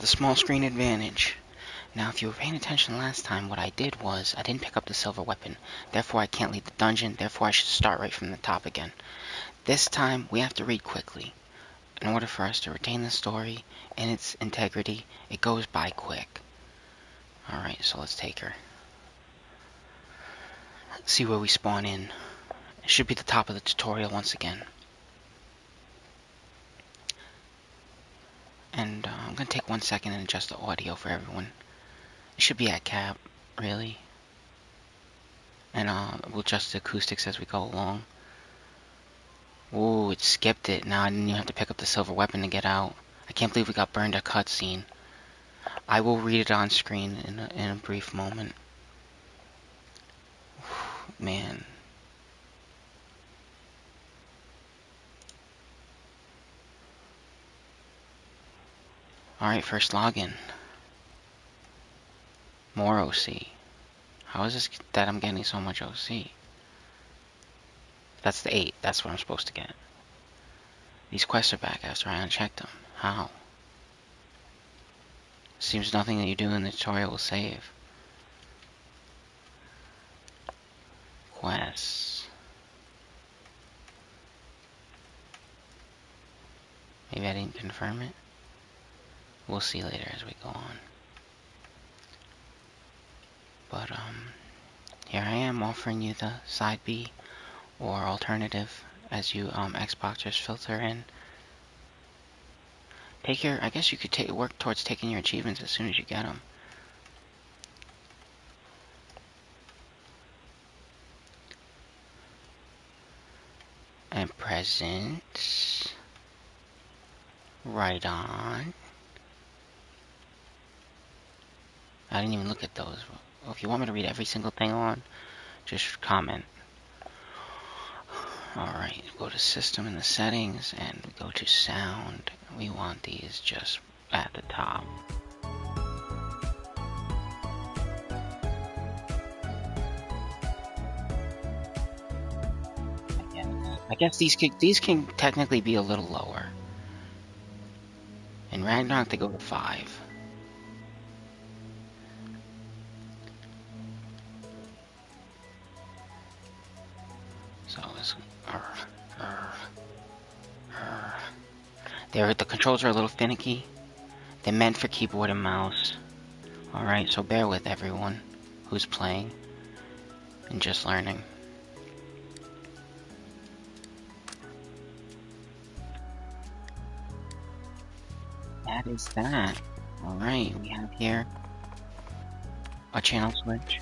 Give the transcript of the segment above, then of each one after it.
the small screen advantage. Now, if you were paying attention last time, what I did was I didn't pick up the silver weapon. Therefore, I can't leave the dungeon. Therefore, I should start right from the top again. This time, we have to read quickly. In order for us to retain the story and its integrity, it goes by quick. Alright, so let's take her. See where we spawn in. It should be the top of the tutorial once again. And uh, I'm going to take one second and adjust the audio for everyone. It should be at cap, really. And uh, we'll adjust the acoustics as we go along. Ooh, it skipped it. Now I didn't even have to pick up the silver weapon to get out. I can't believe we got burned a cutscene. I will read it on screen in a, in a brief moment. Man. Alright, first login. More OC. How is this that I'm getting so much OC? That's the 8. That's what I'm supposed to get. These quests are back after I unchecked them. How? Seems nothing that you do in the tutorial will save. Quests. Maybe I didn't confirm it. We'll see later as we go on. But, um, here I am offering you the side B or alternative as you um, Xboxers filter in. Take your, I guess you could take work towards taking your achievements as soon as you get them. And presents. Right on. I didn't even look at those. If you want me to read every single thing on, just comment. Alright, go to system in the settings and go to sound. We want these just at the top. I guess these can, these can technically be a little lower. In Ragnarok they go to 5. They're, the controls are a little finicky. They're meant for keyboard and mouse. Alright, so bear with everyone who's playing and just learning. That is that. Alright, we have here a channel switch.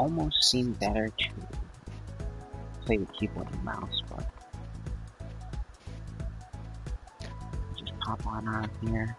Almost seem better to play with keyboard and mouse, but just pop on out here.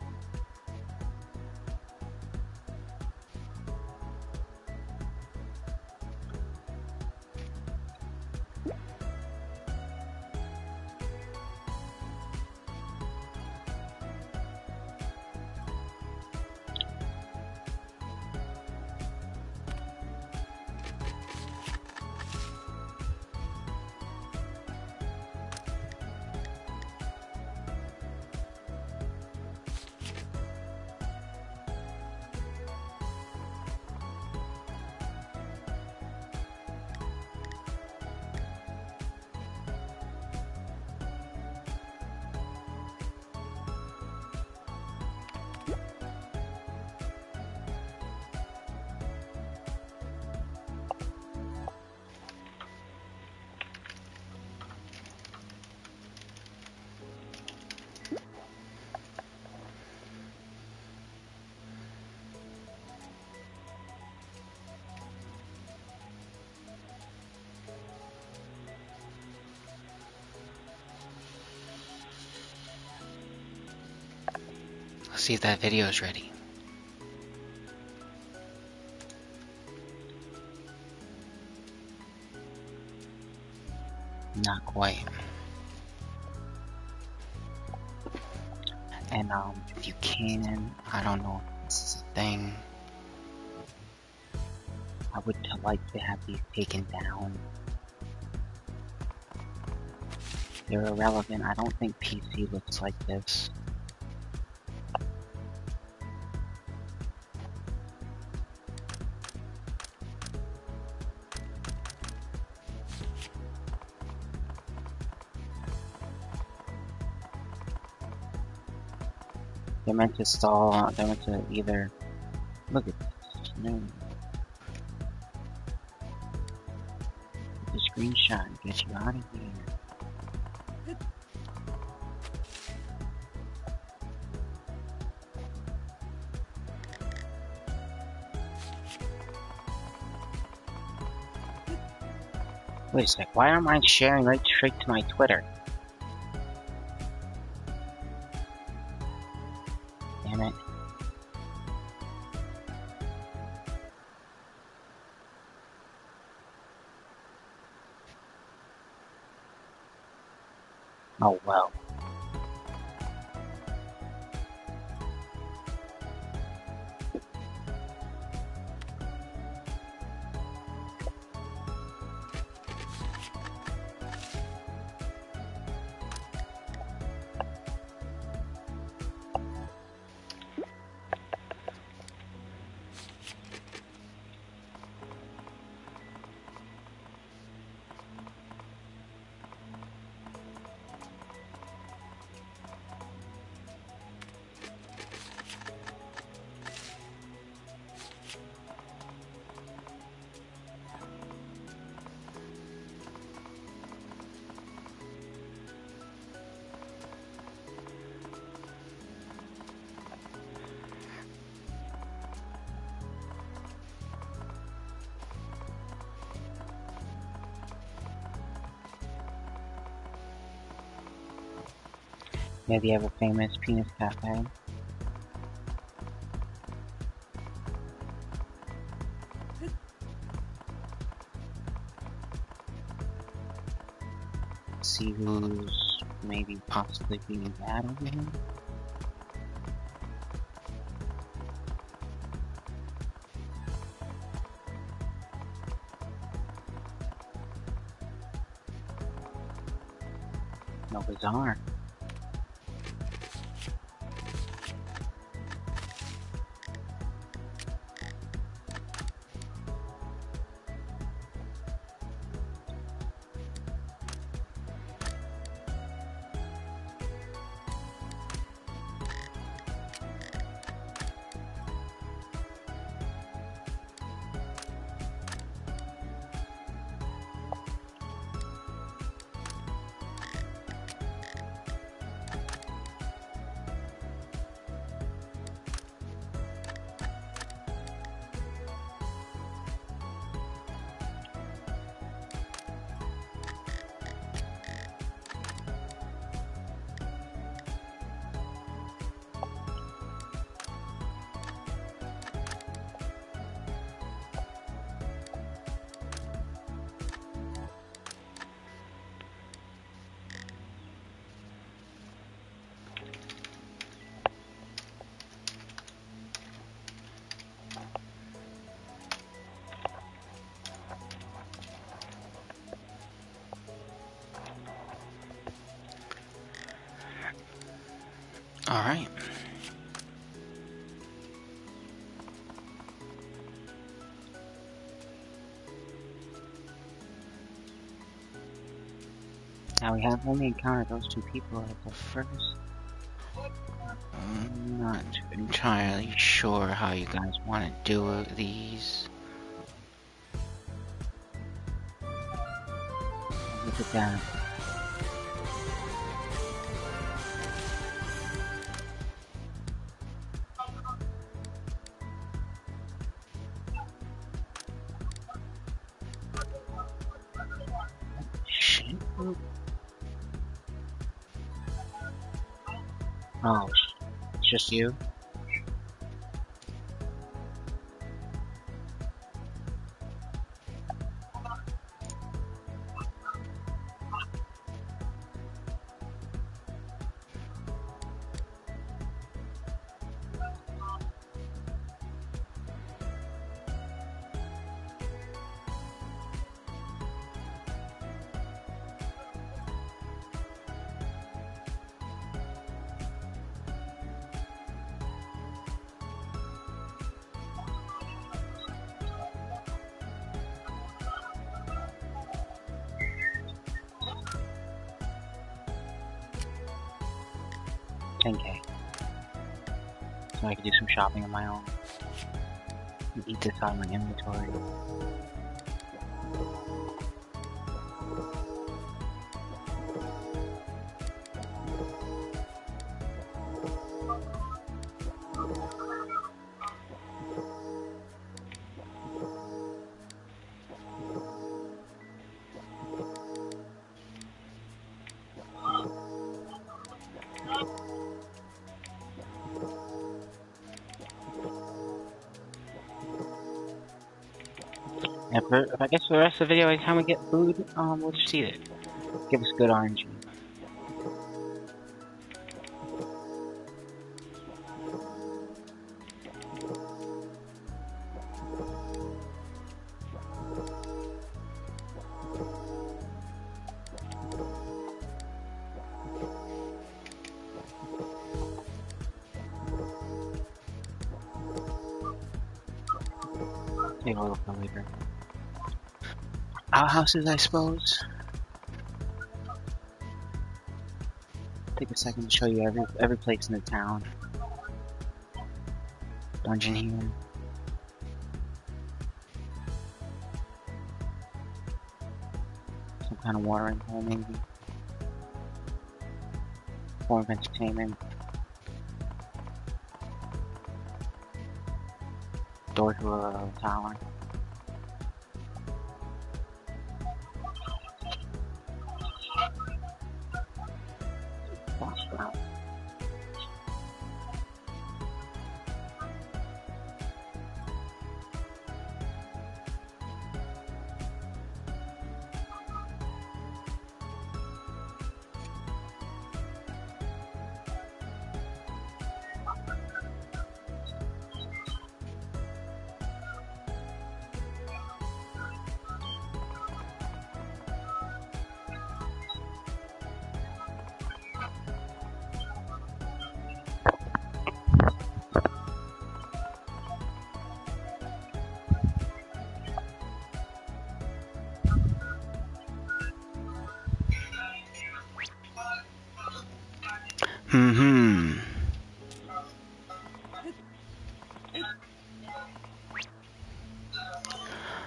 see if that video is ready. Not quite. And um, if you can, I don't know if this is a thing. I would like to have these taken down. They're irrelevant. I don't think PC looks like this. They're meant to stall, they're meant to either... Look at this. The screenshot and get you out of here. Wait a sec, why am I sharing right straight to my Twitter? Maybe you have a famous penis cafe. See who's maybe possibly being bad over here. No bizarre. We have only encountered those two people at the first. I'm not entirely sure how you guys want to do these. Look at that. You? Shopping on my own. Eat this out of my inventory. I guess for the rest of the video, every time we get food, um, we'll just eat it. Give us good RNG. Outhouses, I suppose. Take a second to show you every every place in the town. Dungeon here. Some kind of watering hole, maybe. Form of entertainment. Door to a tower.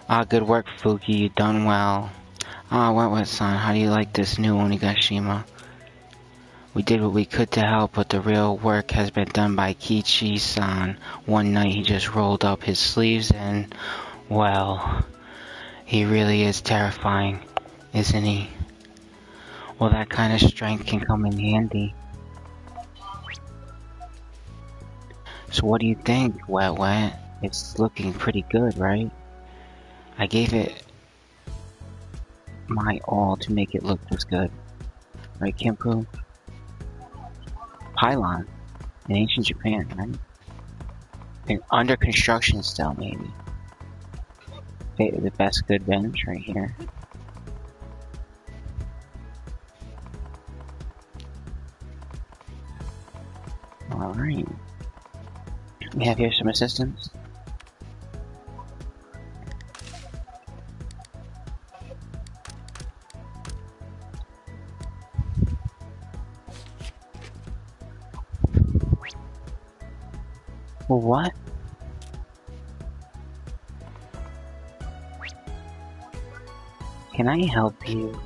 Ah, good work, Fuki. You done well. Ah, Wet Wet San, how do you like this new Onigashima? We did what we could to help, but the real work has been done by Kichi-san. One night he just rolled up his sleeves and, well, he really is terrifying, isn't he? Well, that kind of strength can come in handy. So what do you think, Wet Wet? It's looking pretty good, right? I gave it my all to make it look this good. Right, Kimpu? Pylon in ancient Japan, right? And under construction still, maybe. Okay, the best good bench right here. Alright. We have here some assistance. What? Can I help you?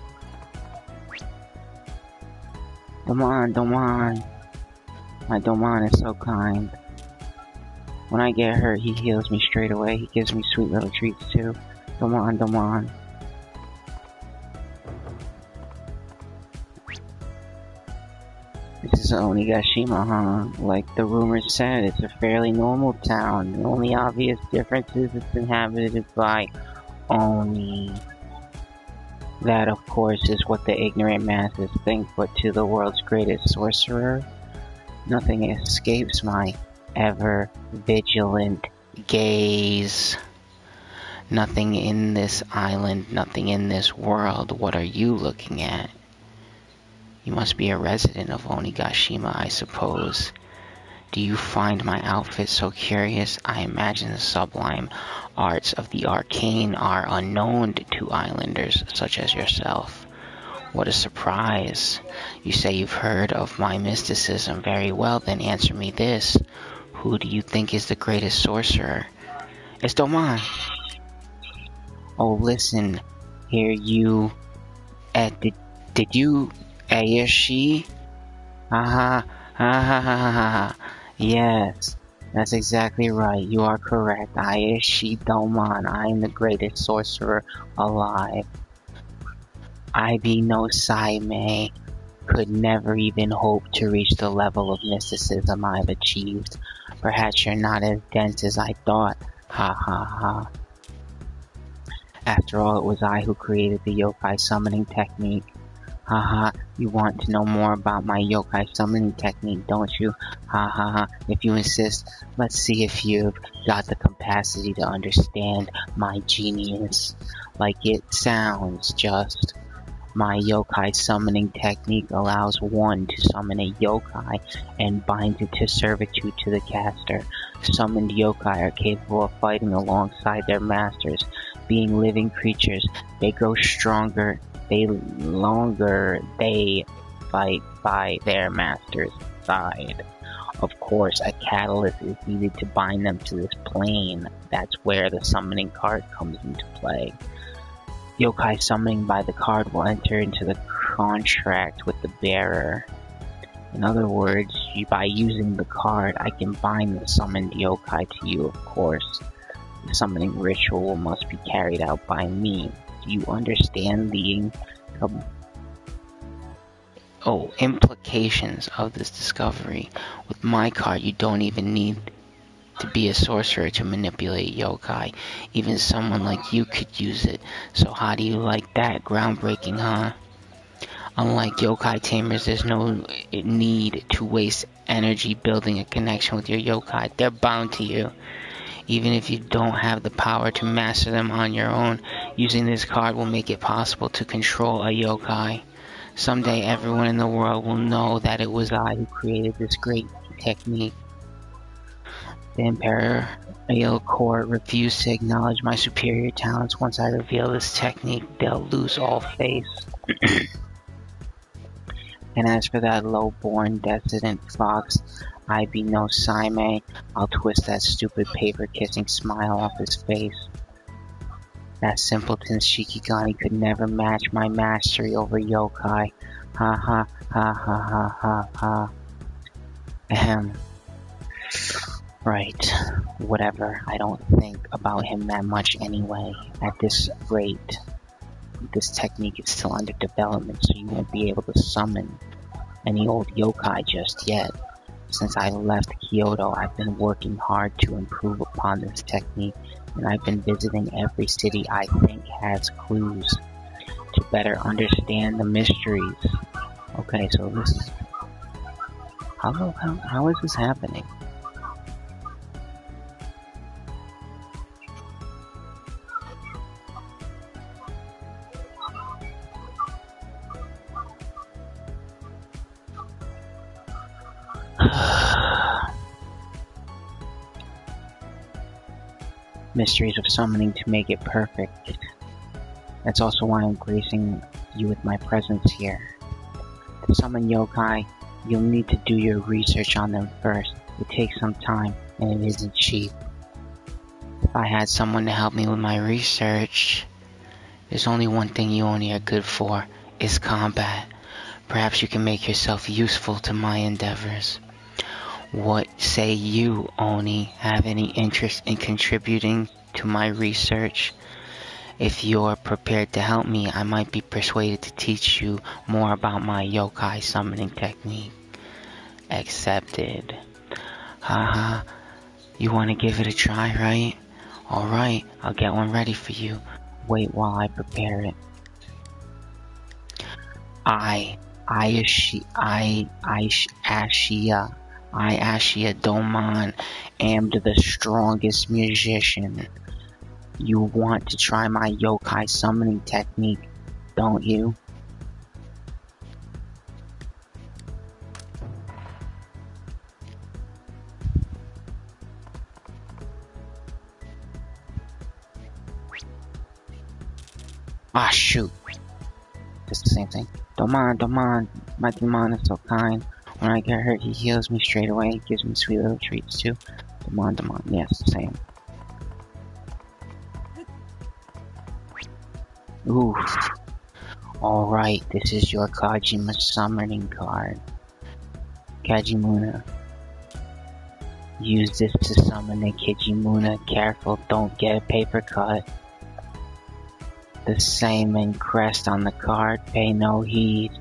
Doman, Doman. My Doman is so kind. When I get hurt, he heals me straight away. He gives me sweet little treats too. Doman, Doman. This is Onigashima, huh? Like the rumors said, it's a fairly normal town. The only obvious difference is it's inhabited by Oni. That, of course, is what the ignorant masses think, but to the world's greatest sorcerer, nothing escapes my ever vigilant gaze. Nothing in this island, nothing in this world. What are you looking at? You must be a resident of Onigashima, I suppose. Do you find my outfit so curious? I imagine the sublime arts of the arcane are unknown to islanders such as yourself. What a surprise. You say you've heard of my mysticism. Very well, then answer me this. Who do you think is the greatest sorcerer? It's Domon. Oh, listen. Here you... Uh, did, did you... Uh, is she? Ha. Yes. That's exactly right. You are correct. Ashiya Doman. I am the greatest sorcerer alive. Abe no Seimei. Could never even hope to reach the level of mysticism I've achieved. Perhaps you're not as dense as I thought. Ha ha ha. After all, it was I who created the yokai summoning technique. Haha, you want to know more about my yokai summoning technique, don't you? Ha ha ha, if you insist, let's see if you've got the capacity to understand my genius. Like it sounds, just. My yokai summoning technique allows one to summon a yokai and binds it to servitude to the caster. Summoned yokai are capable of fighting alongside their masters. Being living creatures, they grow stronger they longer they fight by their master's side. Of course, a catalyst is needed to bind them to this plane. That's where the summoning card comes into play. Yokai summoning by the card will enter into the contract with the bearer. In other words, by using the card, I can bind the summoned yokai to you, of course. The summoning ritual must be carried out by me you understand the um, oh implications of this discovery. With my card, you don't even need to be a sorcerer to manipulate yokai. Even someone like you could use it. So how do you like that? Groundbreaking, huh? Unlike yokai tamers, there's no need to waste energy building a connection with your yokai. They're bound to you. Even if you don't have the power to master them on your own, using this card will make it possible to control a yokai. Someday everyone in the world will know that it was I who created this great technique. The Imperial Court refused to acknowledge my superior talents. Once I reveal this technique, they'll lose all faith. and as for that low-born, dissident fox, Abe no Seimei. I'll twist that stupid paper-kissing smile off his face. That simpleton Shikigani could never match my mastery over yokai. Ha ha ha ha ha ha ha. Ahem. Right. Whatever. I don't think about him that much anyway. At this rate, this technique is still under development, so you won't be able to summon any old yokai just yet. Since I left Kyoto, I've been working hard to improve upon this technique, and I've been visiting every city I think has clues to better understand the mysteries. Okay, so this is how how, how is this happening? Mysteries of summoning to make it perfect. That's also why I'm gracing you with my presence here. To summon yokai, you'll need to do your research on them first. It takes some time, and it isn't cheap. If I had someone to help me with my research, there's only one thing you only are good for, is combat. Perhaps you can make yourself useful to my endeavors. What say you, Oni? Have any interest in contributing to my research? If you're prepared to help me, I might be persuaded to teach you more about my yokai summoning technique. Accepted. Haha. you want to give it a try, right? Alright, I'll get one ready for you. Wait while I prepare it. I, I, I, I, Ashia I, Ashiya Doman, am the strongest musician. You want to try my yokai summoning technique, don't you? Ah, shoot. Just the same thing. Don't mind, don't mind. My demon is so kind. When I get hurt, he heals me straight away. He gives me sweet little treats too. Demon, demon. Yes, same. Oof. Alright, this is your Kijimuna summoning card. Kijimuna. Use this to summon a Kijimuna. Careful, don't get a paper cut. The Seimei crest on the card, pay no heed.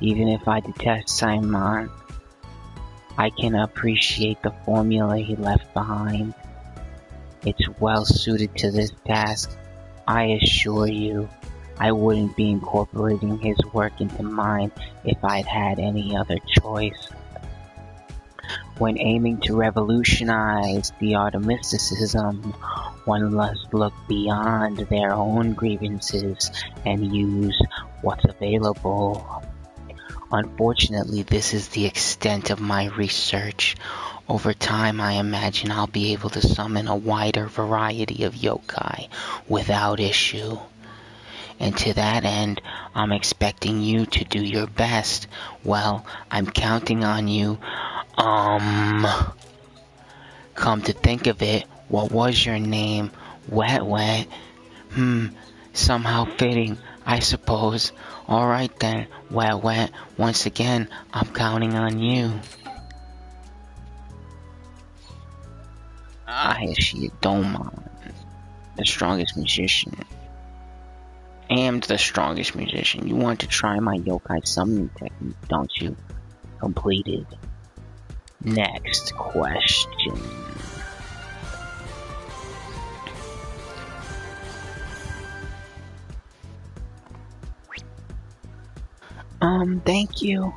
Even if I detest Seimei, I can appreciate the formula he left behind. It's well suited to this task. I assure you, I wouldn't be incorporating his work into mine if I'd had any other choice. When aiming to revolutionize the art of mysticism, one must look beyond their own grievances and use what's available. Unfortunately, this is the extent of my research. Over time, I imagine I'll be able to summon a wider variety of yokai without issue. And to that end, I'm expecting you to do your best. Well, I'm counting on you um, come to think of it, what was your name? Wet Wet? Hmm, somehow fitting, I suppose. Alright then, Wet Wet, once again, I'm counting on you. I see Domon, the strongest musician. Am the strongest musician. You want to try my yokai summoning technique, don't you? Completed. Next question. Um, thank you.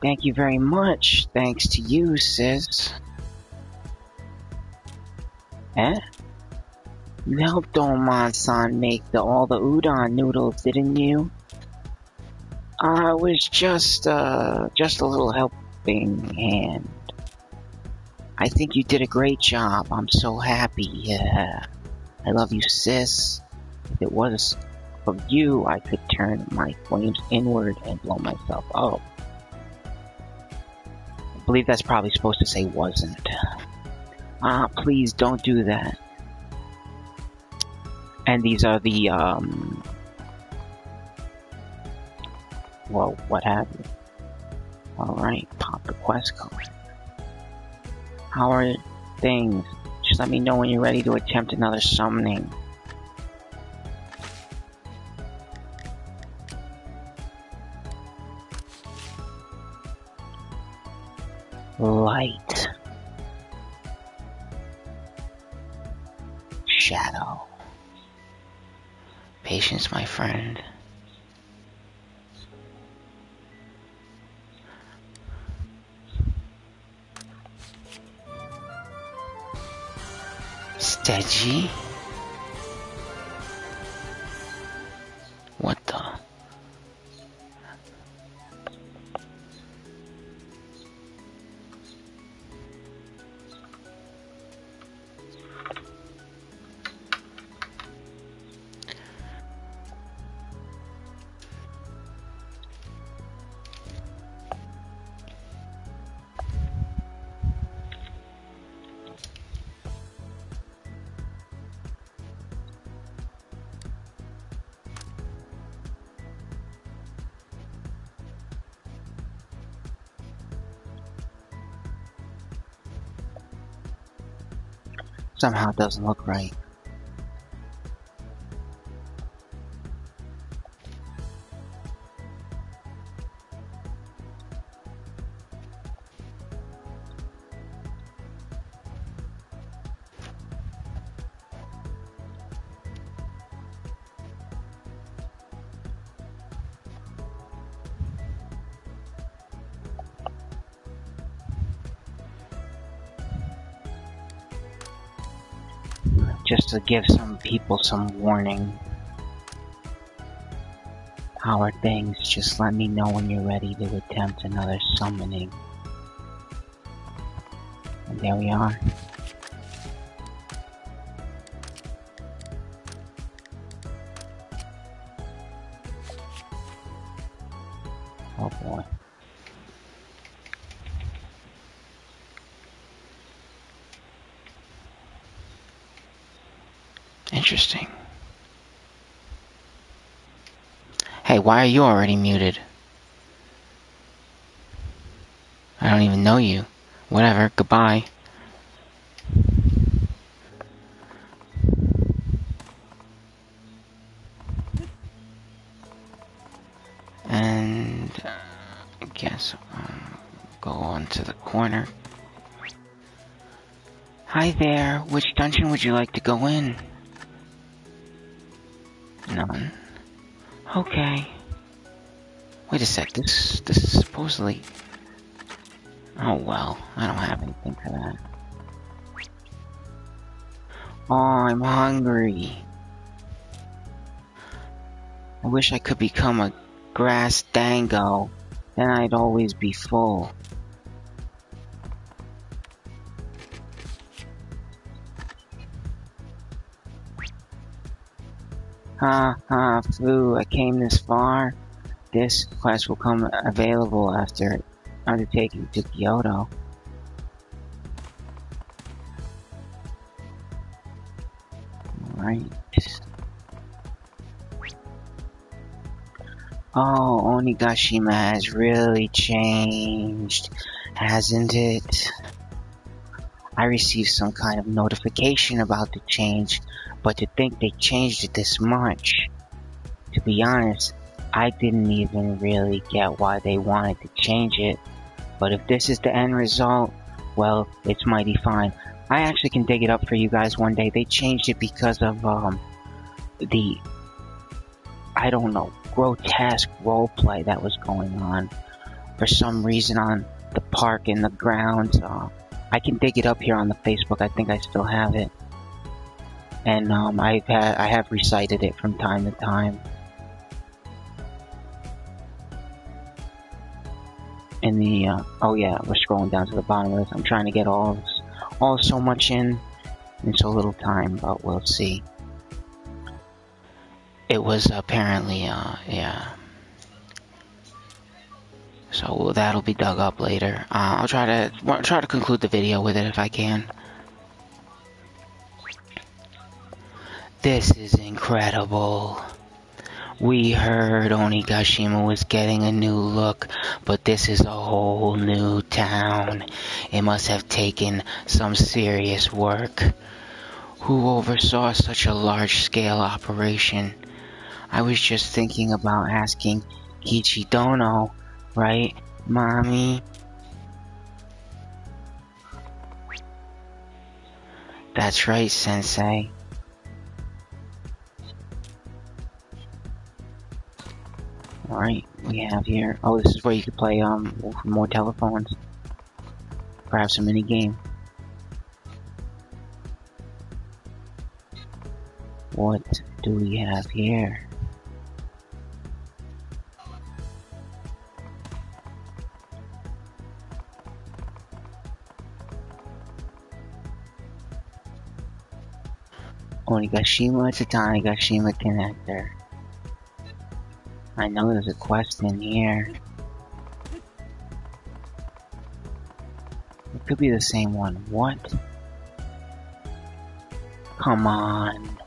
Thank you very much. Thanks to you, sis. Eh? You helped Oman-san make the, all the udon noodles, didn't you? I was just, uh, just a little helping hand. I think you did a great job. I'm so happy. Yeah. I love you, sis. If it was for you, I could turn my flames inward and blow myself up. I believe that's probably supposed to say wasn't. Ah, please don't do that. And these are the, um, well, what have you. Alright, pop the quest card. How are things? Just let me know when you're ready to attempt another summoning. Light. Shadow. Patience, my friend. Deji? Somehow doesn't look right. To give some people some warning. How are things? Just let me know when you're ready to attempt another summoning. And there we are. Why are you already muted? I don't even know you. Whatever, goodbye. And uh, I guess um, go on to the corner. Hi there, which dungeon would you like to go in? None. Okay. Wait a sec, this this is supposedly Oh well, I don't have anything for that. Oh, I'm hungry. I wish I could become a grass dango. Then I'd always be full. Ha ha, foo, I came this far. This quest will come available after undertaking to Kyoto. Right. Oh, Onigashima has really changed, hasn't it? I received some kind of notification about the change, but to think they changed it this much. To be honest, I didn't even really get why they wanted to change it. But if this is the end result, well, it's mighty fine. I actually can dig it up for you guys one day. They changed it because of um, the, I don't know, grotesque roleplay that was going on for some reason on the park and the grounds. Uh, I can dig it up here on the Facebook. I think I still have it, and um, I've had I have recited it from time to time. In the uh, oh yeah we're scrolling down to the bottom of this. I'm trying to get all all so much in in so little time but we'll see. It was apparently uh yeah. So that'll be dug up later. Uh, I'll try to try to conclude the video with it if I can. This is incredible we heard Onigashima was getting a new look, but this is a whole new town. It must have taken some serious work. Who oversaw such a large-scale operation? I was just thinking about asking Kichidono, right, Mommy? That's right, Sensei. Alright, we have here. Oh, this is where you can play um more telephones. Perhaps a mini game. What do we have here? Onigashima to Tanegashima connector. I know there's a quest in here. It could be the same one. What? Come on.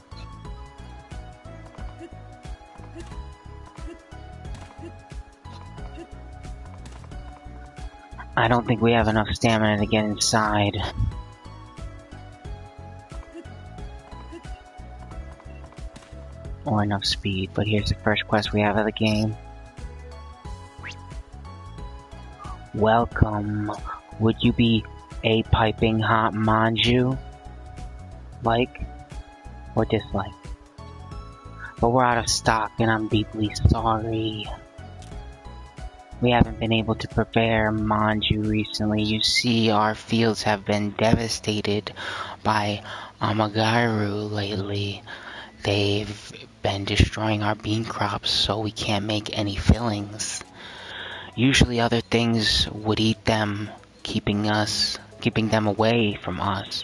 I don't think we have enough stamina to get inside. Or enough speed, but here's the first quest we have of the game. Welcome. Would you be a piping hot manju? Like or dislike? But we're out of stock and I'm deeply sorry. We haven't been able to prepare manju recently. You see, our fields have been devastated by Amagaru lately. They've been destroying our bean crops so we can't make any fillings. Usually other things would eat them, keeping us, keeping them away from us.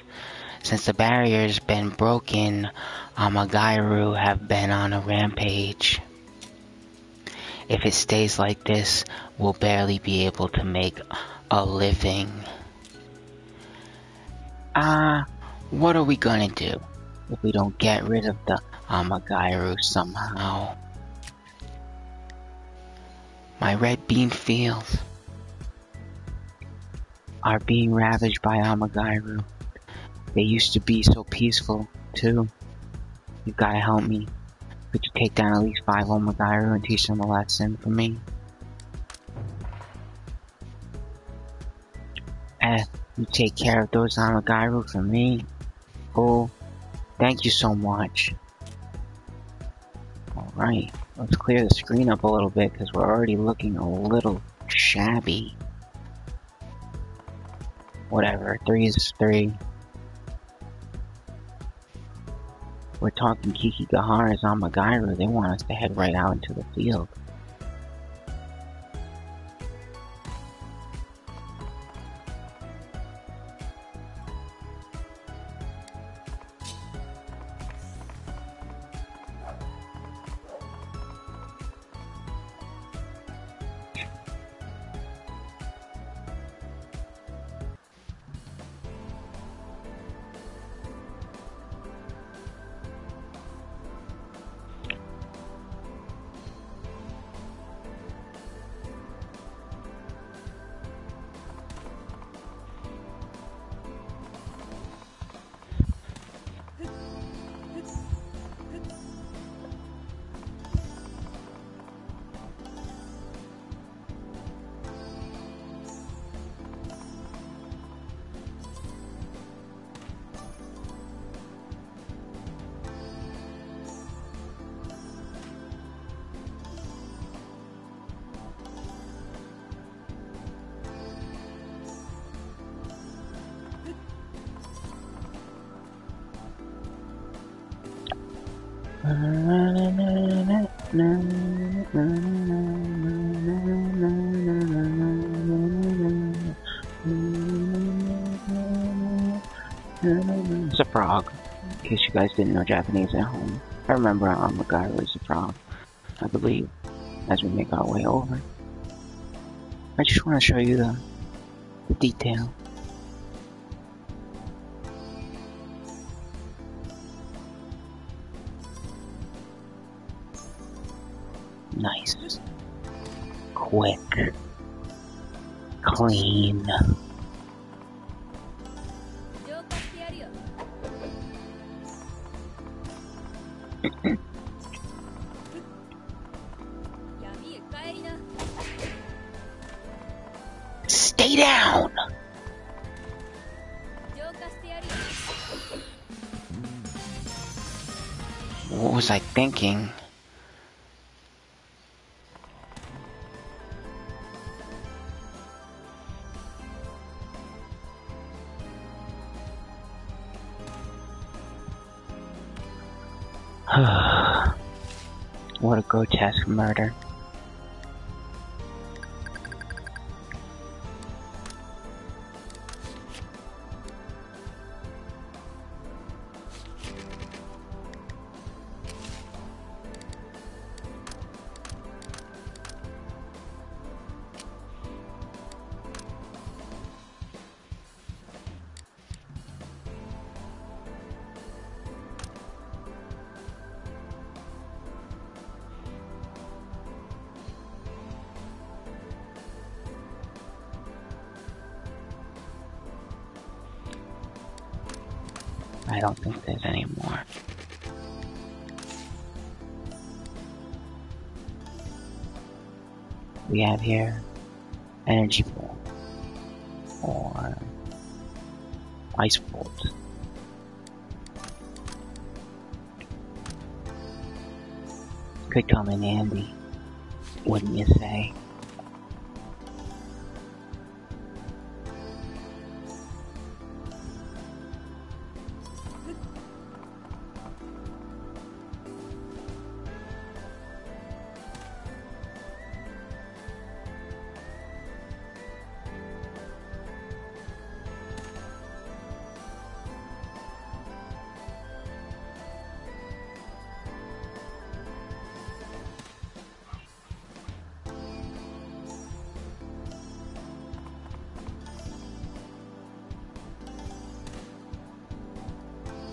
Since the barrier's been broken, Amagairu have been on a rampage. If it stays like this, we'll barely be able to make a living. Ah, uh, what are we gonna do if we don't get rid of the Amagairu somehow? My red bean fields are being ravaged by Amagairu. They used to be so peaceful, too. You've gotta help me. Could you take down at least five Amagairu and teach them a lesson for me? Eh, you take care of those Amagairu for me. Oh, thank you so much. Alright, let's clear the screen up a little bit because we're already looking a little shabby. Whatever, three is three. We're talking Kiki Kikigahara's Amagairu, they want us to head right out into the field. It's a frog, in case you guys didn't know Japanese at home. I remember Amagairu was a frog, I believe, as we make our way over. I just want to show you the, the detail. Clean. Stay down! What was I thinking? what a grotesque murder. Have here energy ball or ice bolt. Could come in handy, wouldn't you say?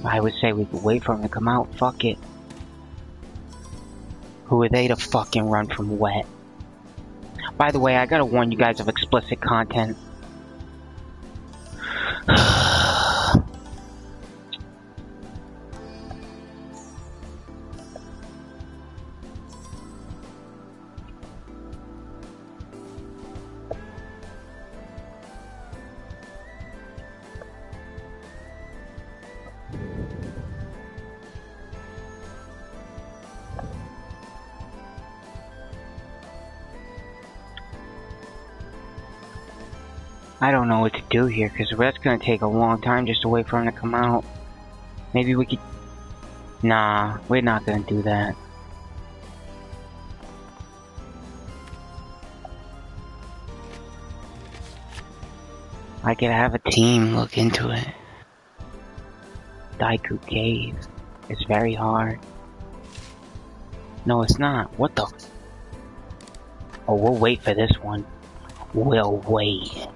I would say we could wait for him to come out. Fuck it. Who are they to fucking run from wet? By the way, I gotta warn you guys of explicit content. Do here, because that's going to take a long time just to wait for him to come out. Maybe we could... Nah, we're not going to do that. I could have a team look into it. Daiku Cave. It's very hard. No, it's not. What the? Oh, we'll wait for this one. We'll wait.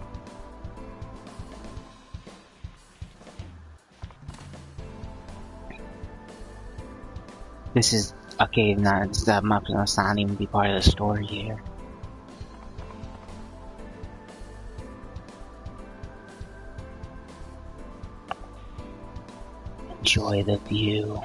This is a okay. Not that map must not even be part of the story here. Enjoy the view.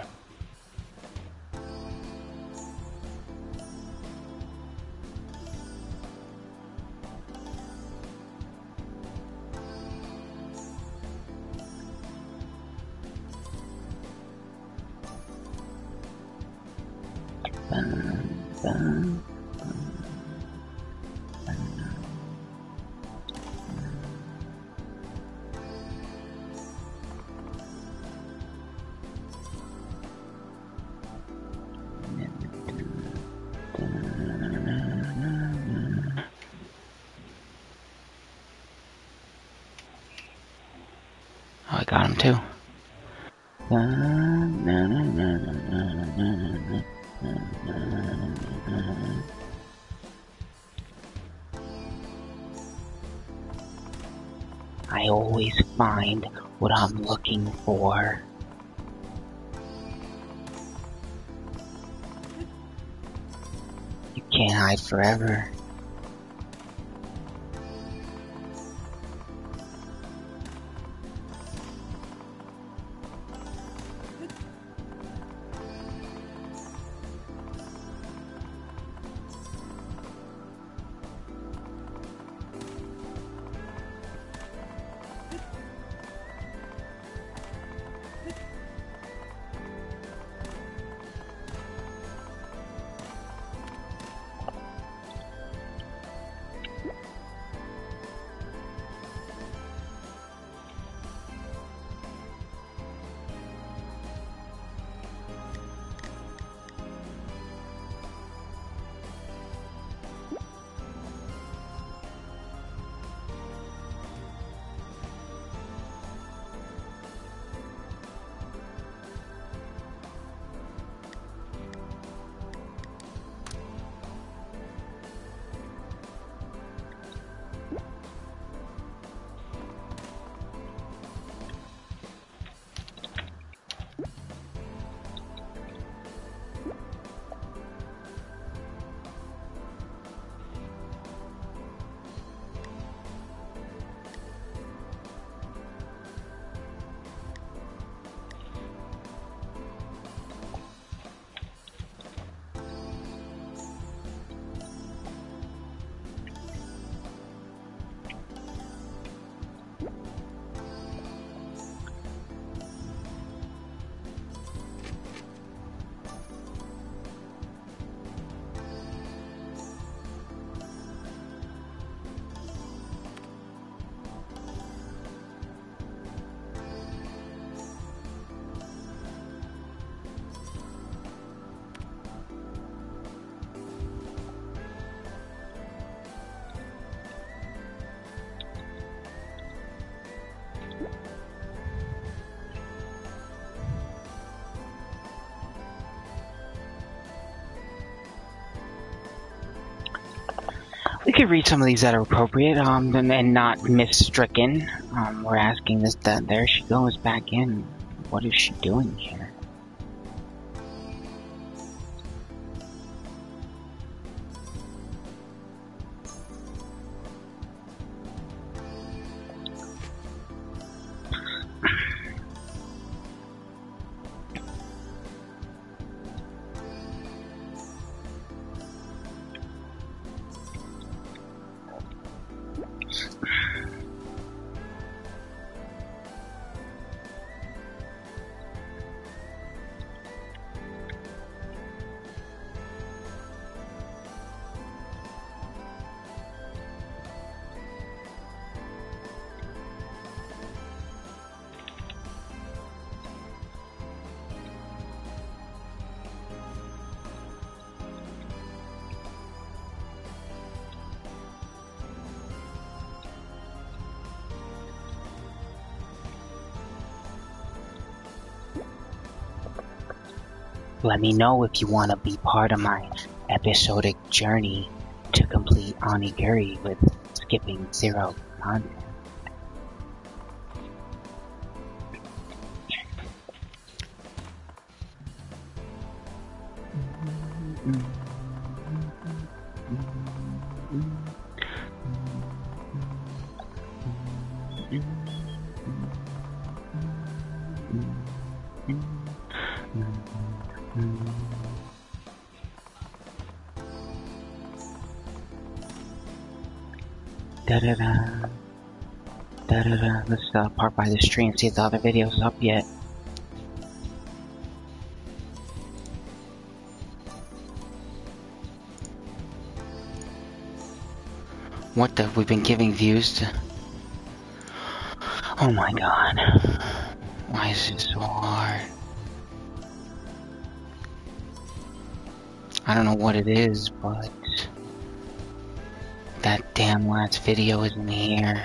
I always find what I'm looking for. You can't hide forever. Could read some of these that are appropriate, um, and, and not miss stricken. Um, we're asking this that there she goes back in. What is she doing here? Let me know if you want to be part of my episodic journey to complete Onigiri with skipping zero to uh, park by the stream, see if the other video's up yet. What the? We've been giving views to. Oh my god. Why is it so hard? I don't know what it is, but that damn last video isn't here.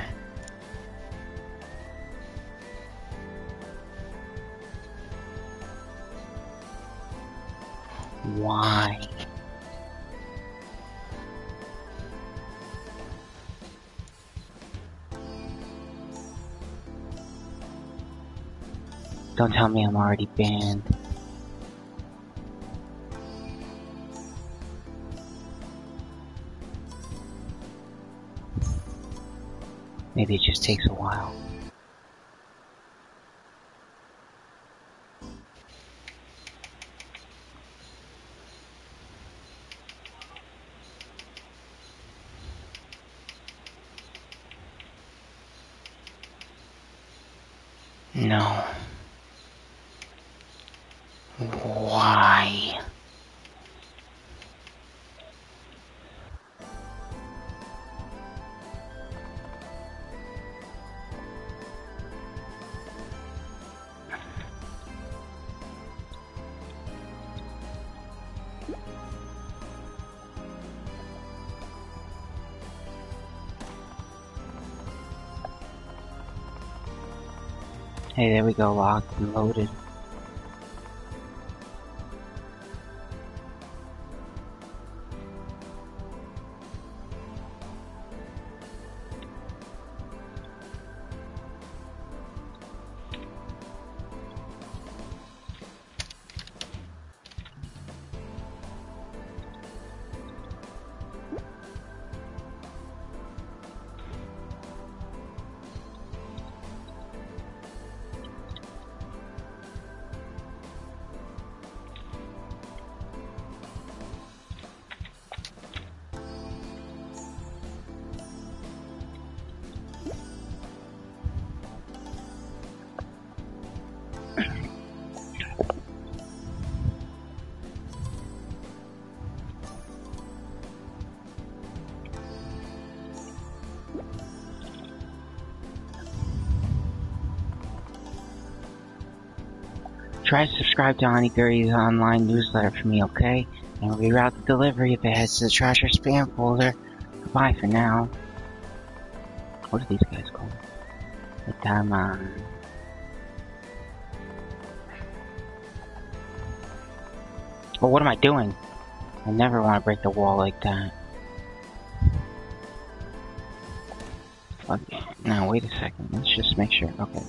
Don't tell me I'm already banned. Maybe it just takes a while. Hey, there we go, locked and loaded. Try to subscribe to Onigiri's online newsletter for me, okay? And reroute the delivery if it heads to the trash or spam folder. Goodbye for now. What are these guys called? The Daman. Well, what am I doing? I never want to break the wall like that. Now, wait a second. Let's just make sure. Okay.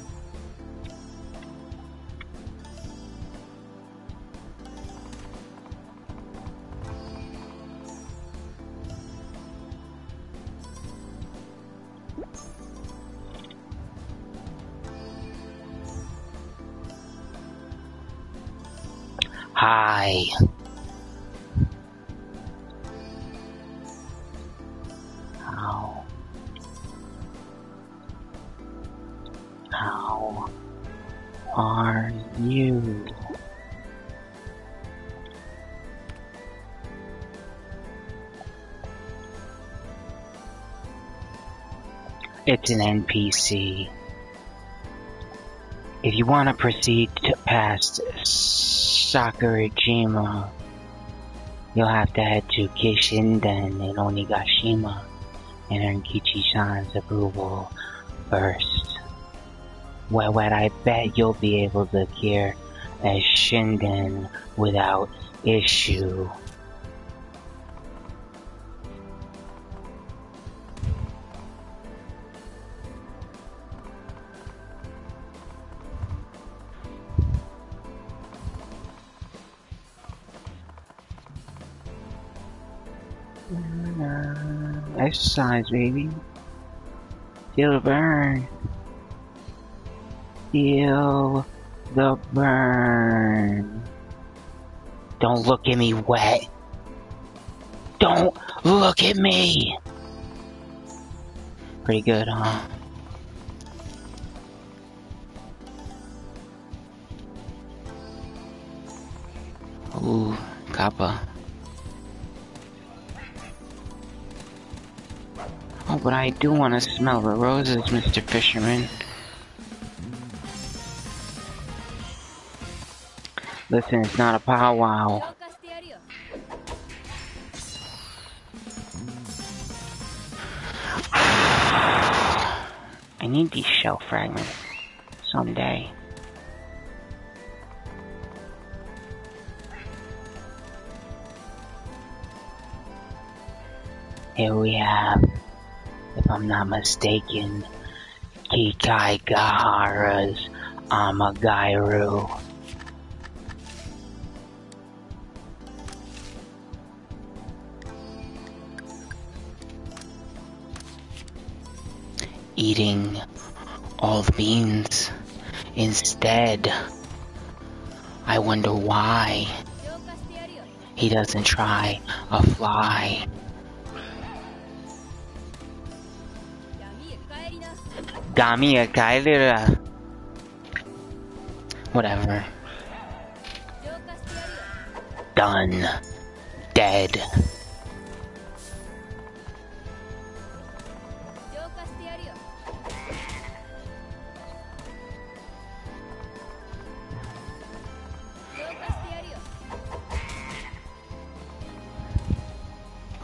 How? How are you? It's an NPC. If you want to proceed to past Sakurajima, you'll have to head to Kishinden in Onigashima and earn Kichi-san's approval first. Well, what I bet you'll be able to clear Kishinden without issue. Exercise, baby. Feel the burn. Feel the burn. Don't look at me wet. Don't look at me. Pretty good, huh? Ooh, Kappa. But I do want to smell the roses, Mr. Fisherman. Listen, it's not a powwow. I need these shell fragments someday. Here we have, I'm not mistaken, Kikai Gahara's Amagairu. Eating all the beans instead. I wonder why he doesn't try a fly. Gami Kailira. Uh, whatever. Done. Dead.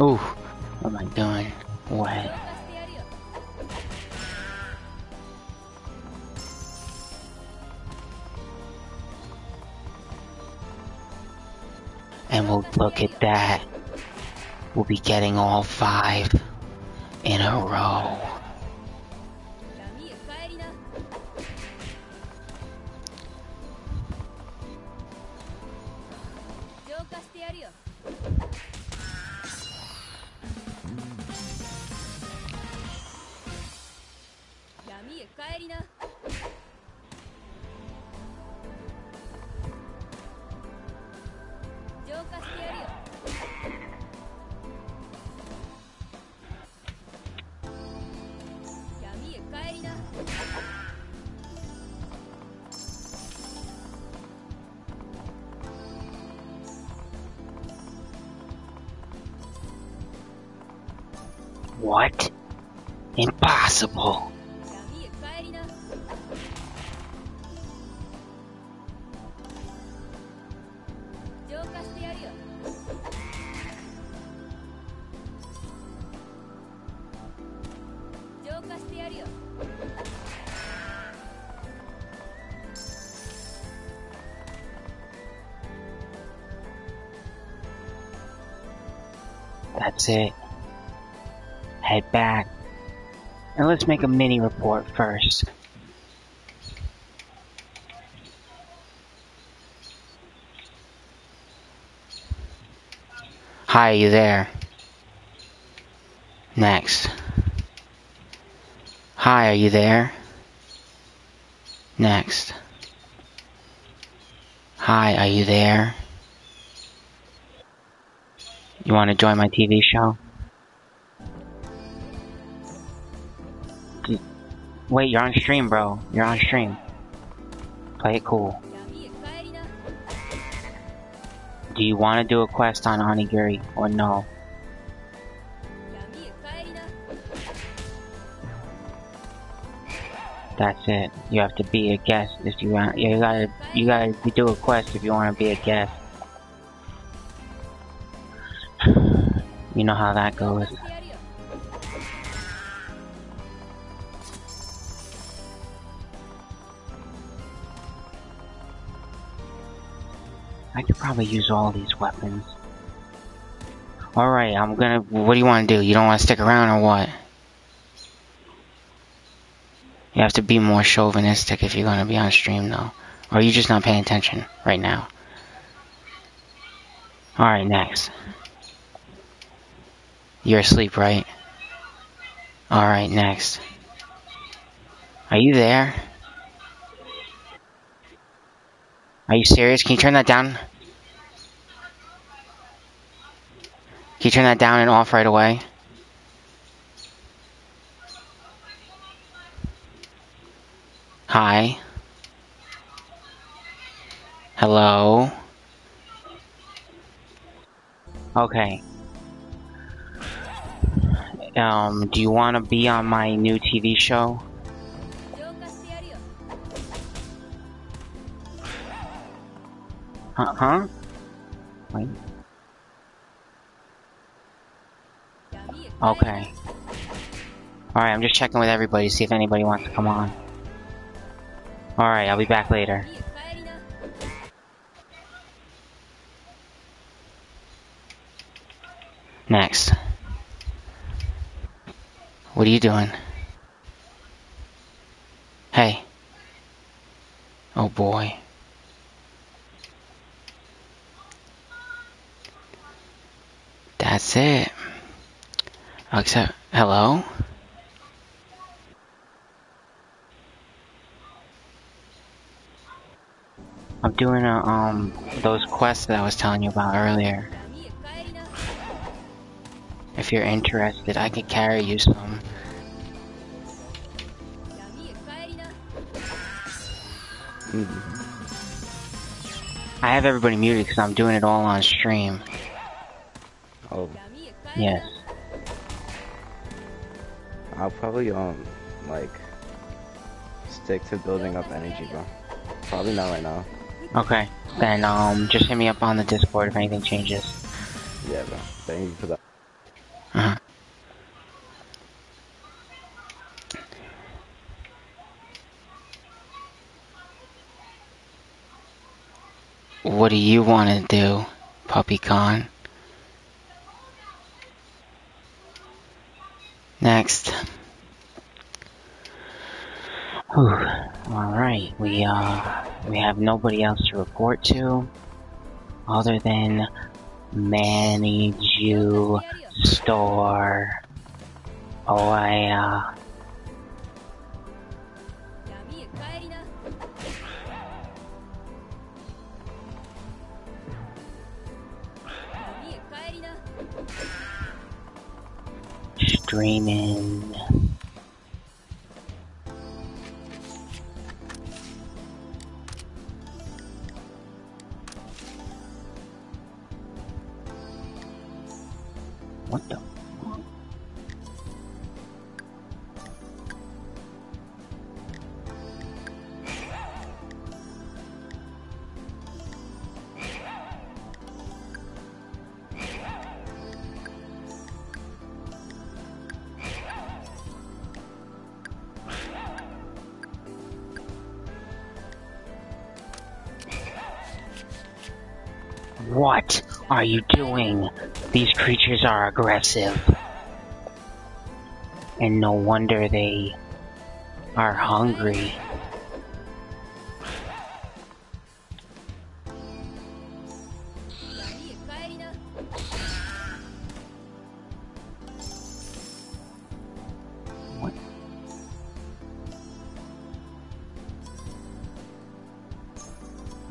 Ooh, oh what am I doing? What? Look at that. We'll be getting all five in a row. Head back. And let's make a mini report first. Hi, are you there? Next. Hi, are you there? Next. Hi, are you there? You want to join my TV show? Wait, you're on stream, bro. You're on stream. Play it cool. Do you want to do a quest on Onigiri or no? That's it. You have to be a guest if you want. You gotta, you gotta do a quest if you want to be a guest. You know how that goes. I could probably use all these weapons. Alright, I'm gonna... What do you want to do? You don't want to stick around or what? You have to be more chauvinistic if you're gonna be on stream though. Or are you just not paying attention right now? Alright, next. You're asleep, right? Alright, next. Are you there? Are you serious? Can you turn that down? Can you turn that down and off right away? Hi. Hello. Okay. Um, do you want to be on my new TV show? Huh? huh? Wait. Okay. Alright, I'm just checking with everybody to see if anybody wants to come on. Alright, I'll be back later. Next. What are you doing? Hey. Oh boy. That's it. Except, hello? I'm doing a, um, those quests that I was telling you about earlier. If you're interested, I could carry you some. I have everybody muted because I'm doing it all on stream. Oh. Yes. I'll probably, um, like, stick to building up energy, bro. Probably not right now. Okay. Then, um, just hit me up on the Discord if anything changes. Yeah, bro. Thank you for that. What do you want to do, PuppyCon? Next. Alright, we, uh, we have nobody else to report to, other than manage you store. Oh, I, uh, streaming. Are you doing? These creatures are aggressive. And no wonder they are hungry.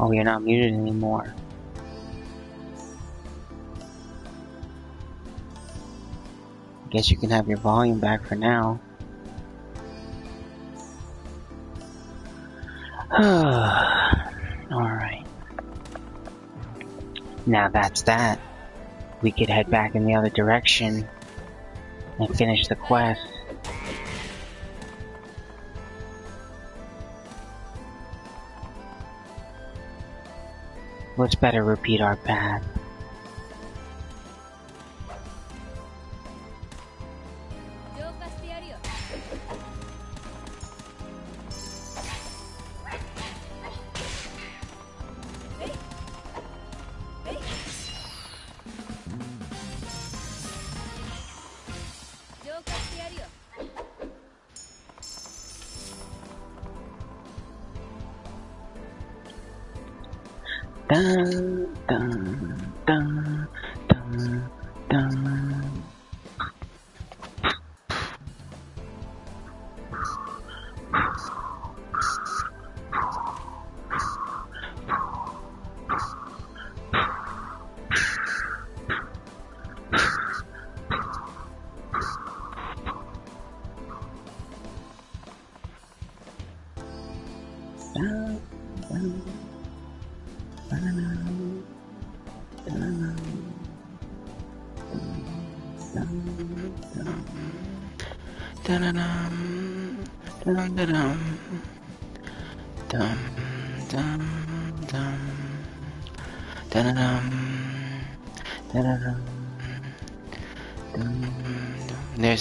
Oh, you're not muted anymore. Guess you can have your volume back for now. Alright. Now that's that. We could head back in the other direction and finish the quest. Let's better repeat our path.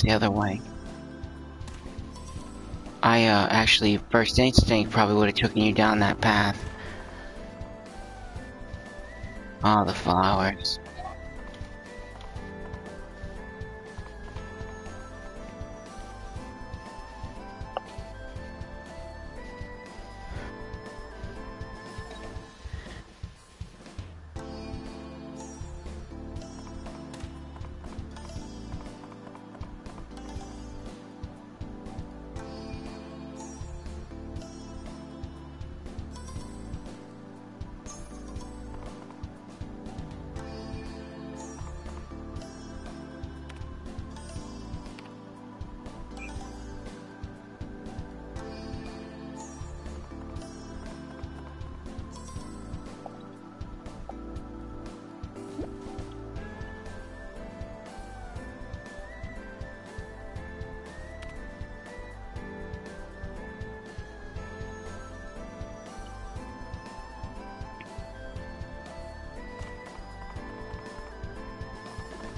The other way. I uh, actually, first instinct probably would have taken you down that path. Oh, the flowers.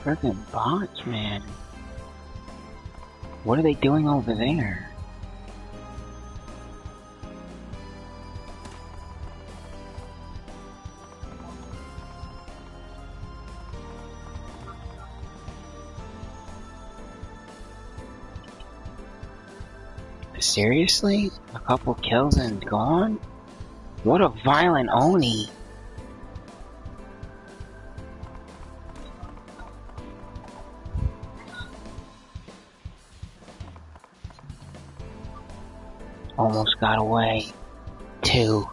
Freaking bots, man. What are they doing over there? Seriously? A couple kills and gone? What a violent Oni! Got away. Two.